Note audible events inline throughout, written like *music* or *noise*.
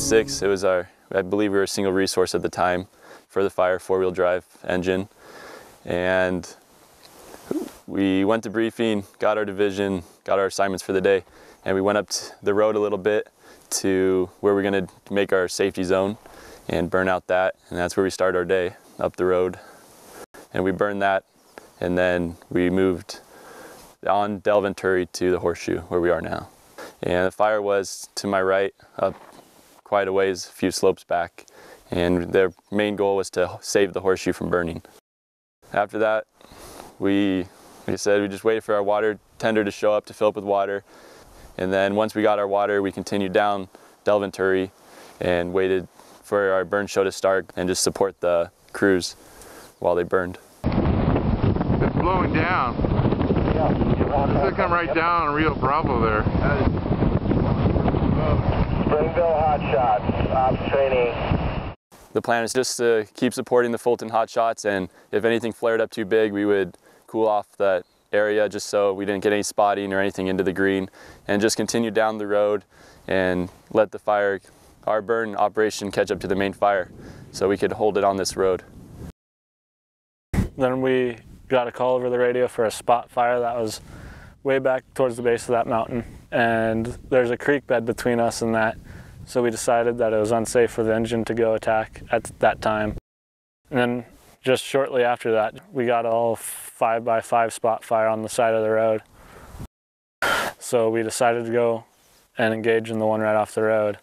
6. It was our, I believe we were a single resource at the time for the fire four-wheel drive engine. And we went to briefing, got our division, got our assignments for the day, and we went up the road a little bit to where we're gonna make our safety zone and burn out that. And that's where we start our day, up the road. And we burned that, and then we moved on Del Venturi to the horseshoe where we are now. And the fire was to my right, up quite a ways, a few slopes back. And their main goal was to save the horseshoe from burning. After that, we, like I said, we just waited for our water tender to show up to fill up with water. And then once we got our water, we continued down Del Venturi and waited for our burn show to start and just support the crews while they burned. It's blowing down. Yeah, It's gonna come right down on Rio Bravo there. Springville Hot Shots, ops training. The plan is just to keep supporting the Fulton Hot Shots and if anything flared up too big, we would cool off that area just so we didn't get any spotting or anything into the green and just continue down the road and let the fire, our burn operation catch up to the main fire so we could hold it on this road. Then we got a call over the radio for a spot fire that was way back towards the base of that mountain and there's a creek bed between us and that so we decided that it was unsafe for the engine to go attack at that time. And then just shortly after that, we got all five by five spot fire on the side of the road. So we decided to go and engage in the one right off the road.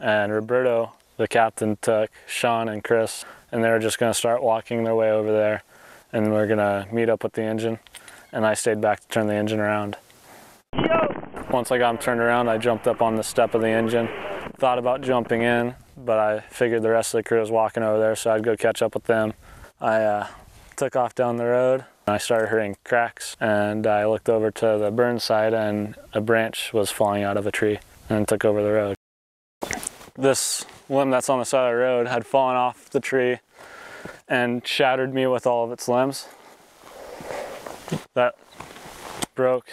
And Roberto, the captain, took Sean and Chris, and they were just gonna start walking their way over there. And we're gonna meet up with the engine. And I stayed back to turn the engine around. Once I got them turned around, I jumped up on the step of the engine. Thought about jumping in, but I figured the rest of the crew was walking over there, so I'd go catch up with them. I uh, took off down the road. I started hearing cracks, and I looked over to the burn side, and a branch was falling out of a tree and took over the road. This limb that's on the side of the road had fallen off the tree and shattered me with all of its limbs. That broke.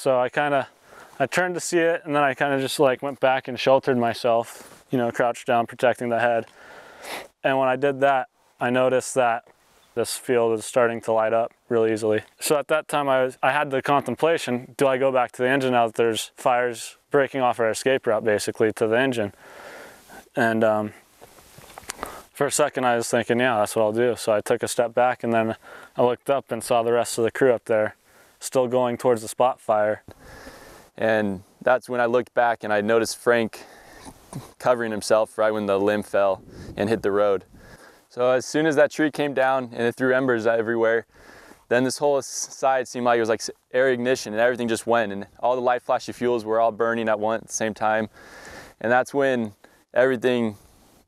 So I kind of, I turned to see it, and then I kind of just like went back and sheltered myself, you know, crouched down, protecting the head. And when I did that, I noticed that this field is starting to light up really easily. So at that time I, was, I had the contemplation, do I go back to the engine now that there's fires breaking off our escape route basically to the engine? And um, for a second I was thinking, yeah, that's what I'll do. So I took a step back and then I looked up and saw the rest of the crew up there still going towards the spot fire. And that's when I looked back and I noticed Frank covering himself right when the limb fell and hit the road. So as soon as that tree came down and it threw embers everywhere, then this whole side seemed like it was like area ignition and everything just went and all the light flashy fuels were all burning at once at the same time. And that's when everything,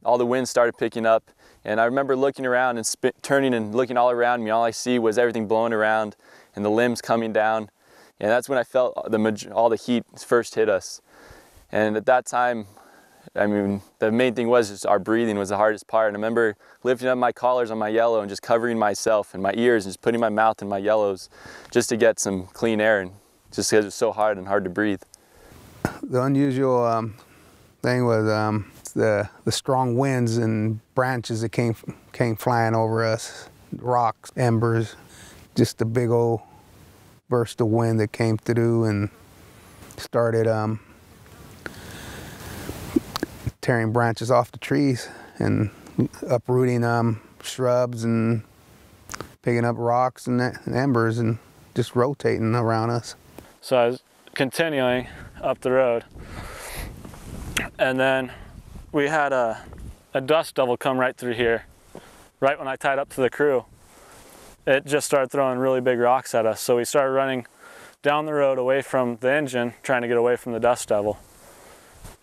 all the wind started picking up. And I remember looking around and turning and looking all around me. All I see was everything blowing around and the limbs coming down. And that's when I felt the, all the heat first hit us. And at that time, I mean, the main thing was just our breathing was the hardest part. And I remember lifting up my collars on my yellow and just covering myself and my ears and just putting my mouth in my yellows just to get some clean air and just because it was so hard and hard to breathe. The unusual um, thing was um, the, the strong winds and branches that came, came flying over us, rocks, embers, just a big old burst of wind that came through and started um, tearing branches off the trees and uprooting um, shrubs and picking up rocks and, embers and just rotating around us. So I was continuing up the road and then we had a, a dust devil come right through here right when I tied up to the crew. It just started throwing really big rocks at us. So we started running down the road away from the engine, trying to get away from the dust devil.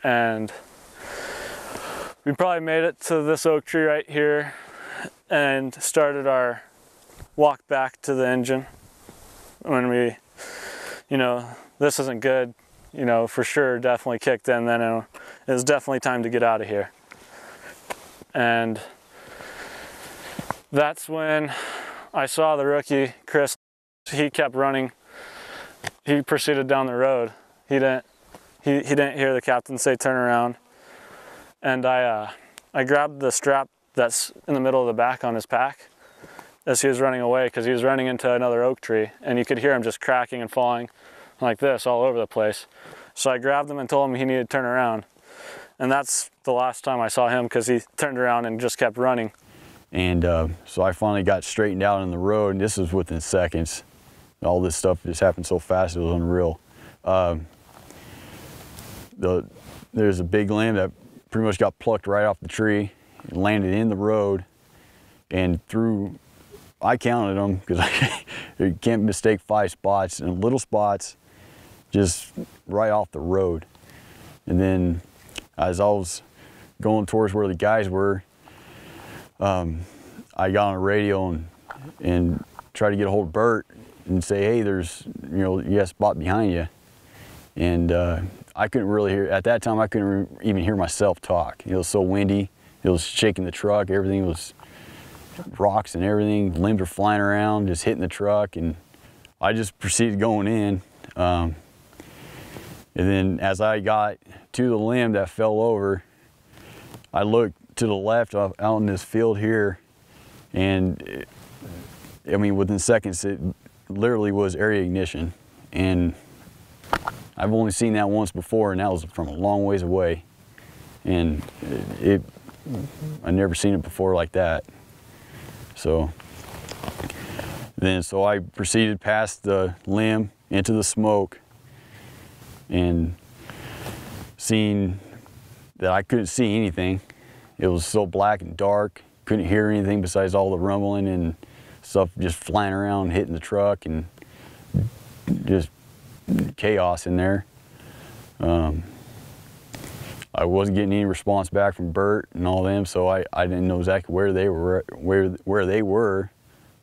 And we probably made it to this oak tree right here and started our walk back to the engine when we, you know, this isn't good, you know, for sure definitely kicked in then it was definitely time to get out of here. And that's when I saw the rookie, Chris, he kept running. He proceeded down the road. He didn't, he, he didn't hear the captain say turn around and I uh, I grabbed the strap that's in the middle of the back on his pack as he was running away because he was running into another oak tree and you could hear him just cracking and falling like this all over the place. So I grabbed him and told him he needed to turn around. And that's the last time I saw him because he turned around and just kept running. And uh, so I finally got straightened out on the road, and this was within seconds. All this stuff just happened so fast, it was unreal. Um, the, there's a big limb that pretty much got plucked right off the tree, and landed in the road, and through, I counted them because you *laughs* can't mistake five spots, and little spots just right off the road. And then as I was going towards where the guys were, um, I got on the radio and, and tried to get a hold of Bert and say, hey, there's, you know, you got a spot behind you. And uh, I couldn't really hear, at that time, I couldn't even hear myself talk. It was so windy. It was shaking the truck. Everything was rocks and everything. Limbs were flying around, just hitting the truck. And I just proceeded going in. Um, and then as I got to the limb that fell over, I looked to the left out in this field here, and I mean, within seconds, it literally was area ignition. And I've only seen that once before, and that was from a long ways away. And it, I never seen it before like that. So then, so I proceeded past the limb into the smoke and seeing that I couldn't see anything. It was so black and dark, couldn't hear anything besides all the rumbling and stuff just flying around, hitting the truck and just chaos in there. Um, I wasn't getting any response back from Bert and all them, so I, I didn't know exactly where they were, where where they were.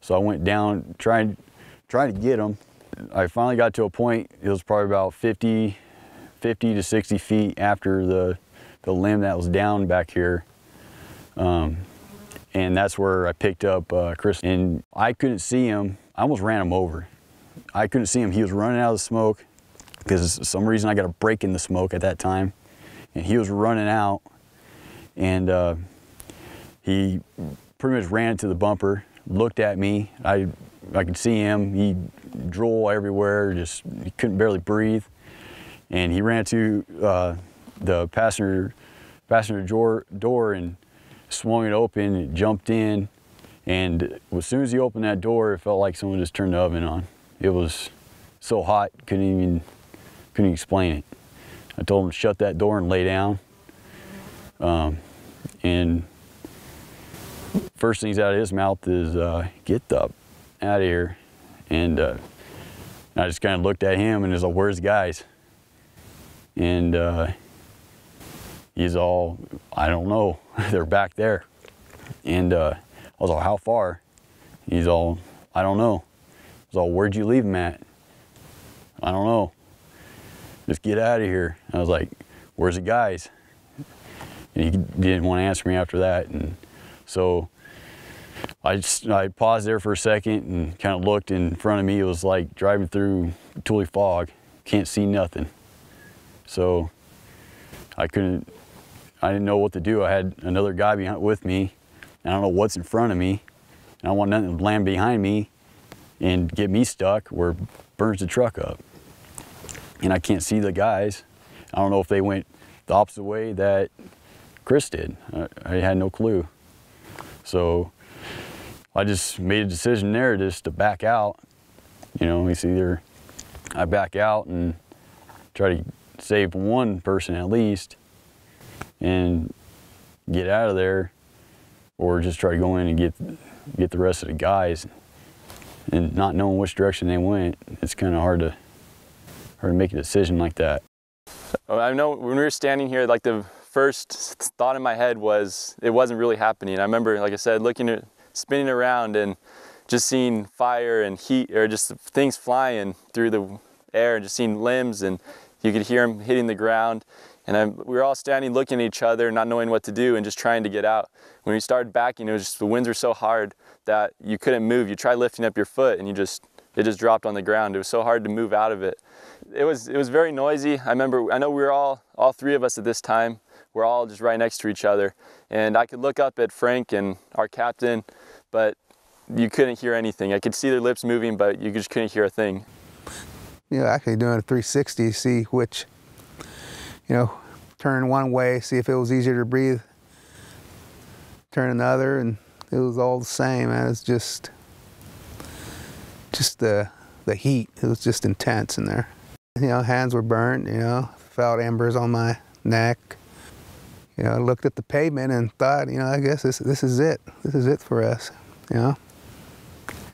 So I went down trying trying to get them. I finally got to a point. It was probably about 50, 50 to 60 feet after the the limb that was down back here. Um, and that's where I picked up uh, Chris. And I couldn't see him. I almost ran him over. I couldn't see him. He was running out of the smoke because some reason I got a break in the smoke at that time. And he was running out and uh, he pretty much ran to the bumper, looked at me. I, I could see him. He drool everywhere, just he couldn't barely breathe. And he ran to uh, the passenger passenger door, door and swung it open jumped in. And as soon as he opened that door, it felt like someone just turned the oven on. It was so hot, couldn't even couldn't explain it. I told him to shut that door and lay down. Um, and first things out of his mouth is, uh, "Get the out of here." And uh, I just kind of looked at him and was like, "Where's the guys?" And uh, he's all, I don't know, *laughs* they're back there. And uh, I was all, how far? He's all, I don't know. I was all, where'd you leave him at? I don't know. Just get out of here. I was like, where's the guys? And he didn't want to answer me after that. And so I just, I paused there for a second and kind of looked in front of me. It was like driving through Tule fog. Can't see nothing. So I couldn't I didn't know what to do. I had another guy behind with me. I don't know what's in front of me. And I want nothing to land behind me and get me stuck where burns the truck up. And I can't see the guys. I don't know if they went the opposite way that Chris did. I, I had no clue. So I just made a decision there just to back out. You know, it's either I back out and try to save one person at least, and get out of there or just try to go in and get get the rest of the guys. And not knowing which direction they went it's kind of hard to hard to make a decision like that. Oh, I know when we were standing here like the first thought in my head was it wasn't really happening. I remember like I said looking at spinning around and just seeing fire and heat or just things flying through the air and just seeing limbs and you could hear them hitting the ground and I, we were all standing looking at each other, not knowing what to do and just trying to get out. When we started backing, it was just the winds were so hard that you couldn't move. You tried lifting up your foot and you just, it just dropped on the ground. It was so hard to move out of it. It was, it was very noisy. I remember, I know we were all, all three of us at this time we're all just right next to each other. And I could look up at Frank and our captain, but you couldn't hear anything. I could see their lips moving, but you just couldn't hear a thing. You know, actually doing a 360, see which, you know, turn one way, see if it was easier to breathe, turn another, and it was all the same, man. It's just, just the, the heat. It was just intense in there. You know, hands were burnt, you know, felt embers on my neck. You know, I looked at the pavement and thought, you know, I guess this, this is it. This is it for us, you know.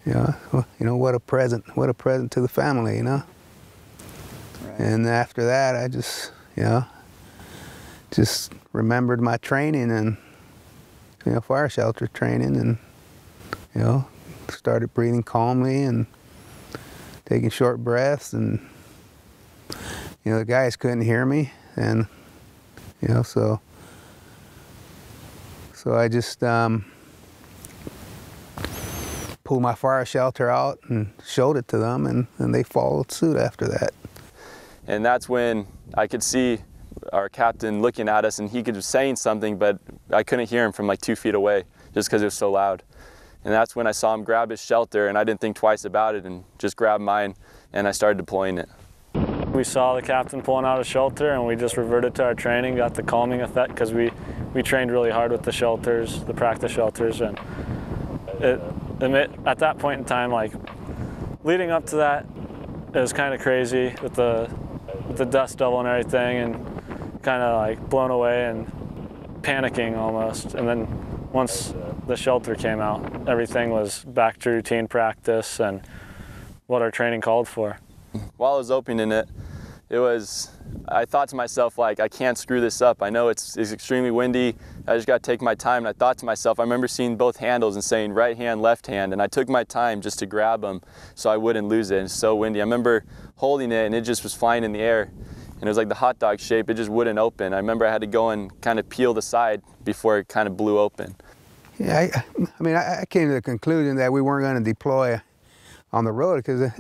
You know, well, you know, what a present, what a present to the family, you know. Right. And after that, I just, you know, just remembered my training and, you know, fire shelter training and, you know, started breathing calmly and taking short breaths and, you know, the guys couldn't hear me and, you know, so, so I just, um, pulled my fire shelter out and showed it to them and, and they followed suit after that. And that's when I could see our captain looking at us and he could be saying something, but I couldn't hear him from like two feet away just because it was so loud. And that's when I saw him grab his shelter and I didn't think twice about it and just grabbed mine and I started deploying it. We saw the captain pulling out a shelter and we just reverted to our training, got the calming effect because we, we trained really hard with the shelters, the practice shelters. And it, at that point in time, like leading up to that, it was kind of crazy with the, with the dust devil and everything and kind of like blown away and panicking almost. And then once the shelter came out, everything was back to routine practice and what our training called for. While I was opening it, it was, I thought to myself, like, I can't screw this up. I know it's, it's extremely windy. I just got to take my time. And I thought to myself, I remember seeing both handles and saying right hand, left hand. And I took my time just to grab them so I wouldn't lose it. It's so windy. I remember holding it and it just was flying in the air. And it was like the hot dog shape. It just wouldn't open. I remember I had to go and kind of peel the side before it kind of blew open. Yeah, I, I mean, I came to the conclusion that we weren't going to deploy on the road because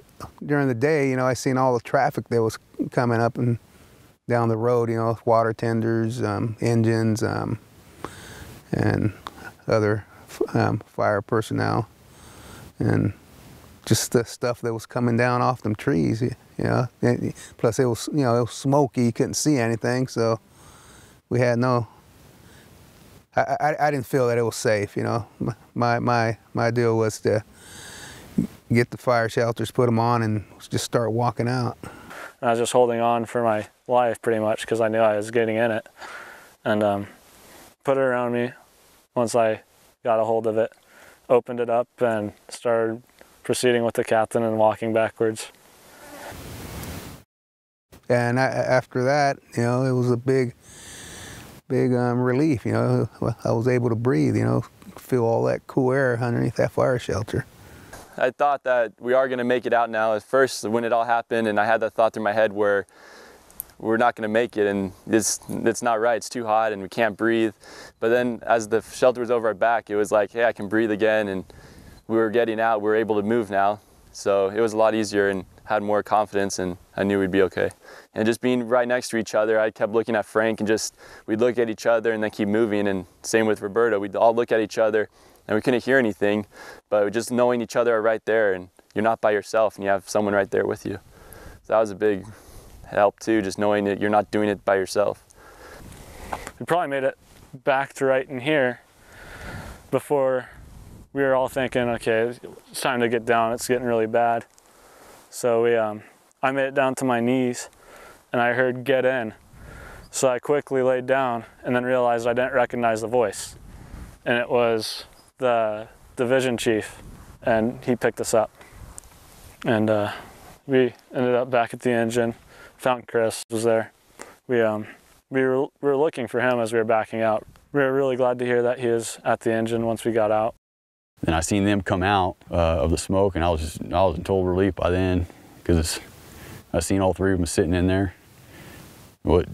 *laughs* during the day, you know, I seen all the traffic that was coming up and down the road, you know, water tenders, um, engines, um, and other um, fire personnel, and just the stuff that was coming down off them trees, you know. plus, it was, you know, it was smoky, you couldn't see anything, so we had no. I, I, I didn't feel that it was safe, you know. My my my deal was to get the fire shelters, put them on, and just start walking out. I was just holding on for my life pretty much because I knew I was getting in it, and um, put it around me. Once I got a hold of it, opened it up, and started proceeding with the captain and walking backwards. And I, after that, you know, it was a big, big um, relief. You know, I was able to breathe. You know, feel all that cool air underneath that fire shelter. I thought that we are going to make it out now. At first, when it all happened, and I had that thought through my head where we're not going to make it, and it's it's not right. It's too hot, and we can't breathe. But then, as the shelter was over our back, it was like, hey, I can breathe again, and we were getting out. We were able to move now, so it was a lot easier and had more confidence, and I knew we'd be okay. And just being right next to each other, I kept looking at Frank, and just we'd look at each other, and then keep moving. And same with Roberto, we'd all look at each other and we couldn't hear anything, but just knowing each other are right there and you're not by yourself and you have someone right there with you. So that was a big help too, just knowing that you're not doing it by yourself. We probably made it back to right in here before we were all thinking, okay, it's time to get down. It's getting really bad. So we, um, I made it down to my knees and I heard get in. So I quickly laid down and then realized I didn't recognize the voice. And it was the division chief, and he picked us up. And uh, we ended up back at the engine. Found Chris was there. We um, we were, we were looking for him as we were backing out. We were really glad to hear that he was at the engine once we got out. And I seen them come out uh, of the smoke, and I was just I was in total relief by then because I seen all three of them sitting in there. What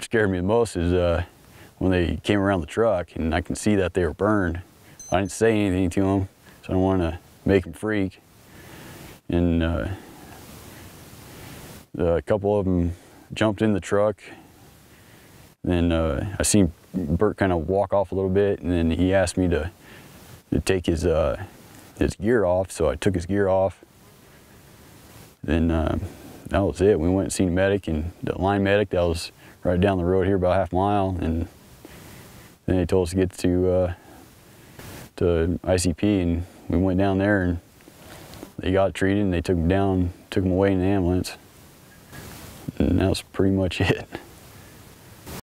scared me the most is uh, when they came around the truck, and I can see that they were burned. I didn't say anything to him, so I don't want to make him freak. And uh, a couple of them jumped in the truck. Then uh, I seen Bert kind of walk off a little bit, and then he asked me to to take his uh, his gear off. So I took his gear off. Then uh, that was it. We went and seen medic and the line medic that was right down the road here, about half a mile, and then they told us to get to uh, to ICP, and we went down there and they got treated and they took him down, took him away in the ambulance. And that was pretty much *laughs* it.